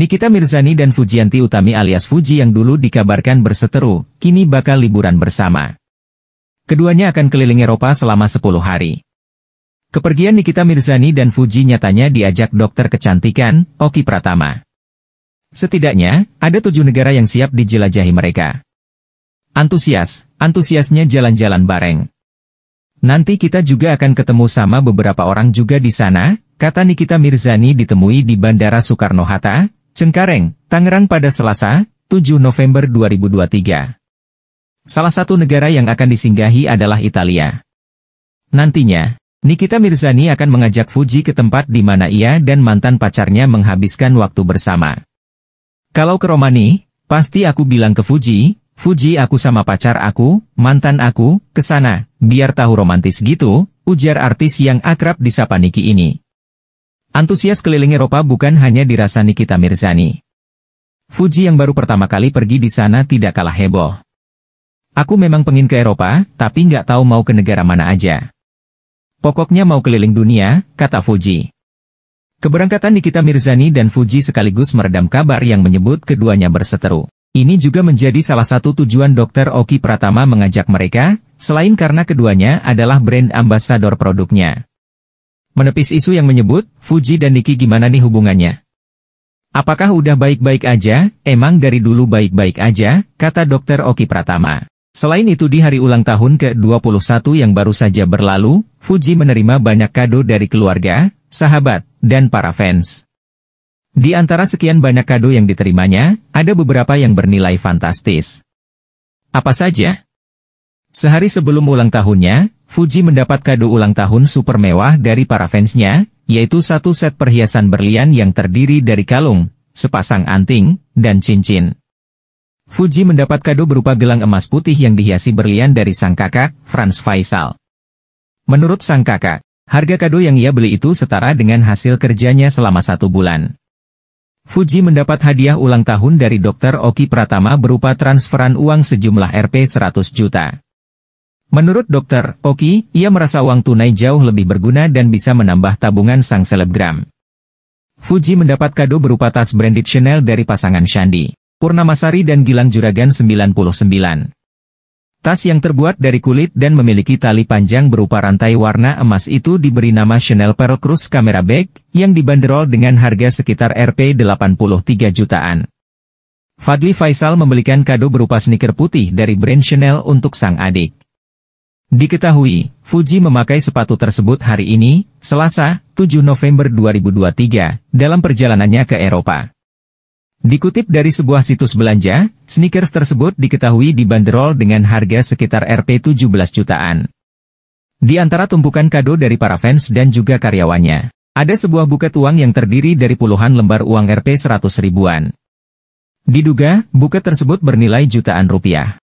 Nikita Mirzani dan Fujianti Utami alias Fuji yang dulu dikabarkan berseteru, kini bakal liburan bersama. Keduanya akan keliling Eropa selama 10 hari. Kepergian Nikita Mirzani dan Fuji nyatanya diajak dokter kecantikan, Oki Pratama. Setidaknya, ada tujuh negara yang siap dijelajahi mereka. Antusias, antusiasnya jalan-jalan bareng. Nanti kita juga akan ketemu sama beberapa orang juga di sana, kata Nikita Mirzani ditemui di Bandara Soekarno-Hatta, Cengkareng, Tangerang pada Selasa, 7 November 2023. Salah satu negara yang akan disinggahi adalah Italia. Nantinya, Nikita Mirzani akan mengajak Fuji ke tempat di mana ia dan mantan pacarnya menghabiskan waktu bersama. Kalau ke Romani, pasti aku bilang ke Fuji, Fuji aku sama pacar aku, mantan aku, ke sana, biar tahu romantis gitu, ujar artis yang akrab disapa Niki ini. Antusias keliling Eropa bukan hanya dirasa Nikita Mirzani. Fuji yang baru pertama kali pergi di sana tidak kalah heboh. Aku memang pengin ke Eropa, tapi nggak tahu mau ke negara mana aja. Pokoknya mau keliling dunia, kata Fuji. Keberangkatan Nikita Mirzani dan Fuji sekaligus meredam kabar yang menyebut keduanya berseteru. Ini juga menjadi salah satu tujuan Dr. Oki Pratama mengajak mereka, selain karena keduanya adalah brand ambasador produknya. Menepis isu yang menyebut, Fuji dan Niki gimana nih hubungannya? Apakah udah baik-baik aja? Emang dari dulu baik-baik aja, kata Dr. Oki Pratama. Selain itu di hari ulang tahun ke-21 yang baru saja berlalu, Fuji menerima banyak kado dari keluarga, sahabat, dan para fans. Di antara sekian banyak kado yang diterimanya, ada beberapa yang bernilai fantastis. Apa saja? Sehari sebelum ulang tahunnya, Fuji mendapat kado ulang tahun super mewah dari para fansnya, yaitu satu set perhiasan berlian yang terdiri dari kalung, sepasang anting, dan cincin. Fuji mendapat kado berupa gelang emas putih yang dihiasi berlian dari sang kakak, Franz Faisal. Menurut sang kakak, Harga kado yang ia beli itu setara dengan hasil kerjanya selama satu bulan. Fuji mendapat hadiah ulang tahun dari Dr. Oki Pratama berupa transferan uang sejumlah Rp 100 juta. Menurut Dr. Oki, ia merasa uang tunai jauh lebih berguna dan bisa menambah tabungan sang selebgram. Fuji mendapat kado berupa tas branded Chanel dari pasangan Shandi, Purnamasari dan Gilang Juragan 99. Tas yang terbuat dari kulit dan memiliki tali panjang berupa rantai warna emas itu diberi nama Chanel Pearl Cruise Camera Bag, yang dibanderol dengan harga sekitar Rp 83 jutaan. Fadli Faisal membelikan kado berupa sneaker putih dari brand Chanel untuk sang adik. Diketahui, Fuji memakai sepatu tersebut hari ini, Selasa, 7 November 2023, dalam perjalanannya ke Eropa. Dikutip dari sebuah situs belanja, sneakers tersebut diketahui dibanderol dengan harga sekitar Rp 17 jutaan. Di antara tumpukan kado dari para fans dan juga karyawannya, ada sebuah buket uang yang terdiri dari puluhan lembar uang Rp 100 ribuan. Diduga, buket tersebut bernilai jutaan rupiah.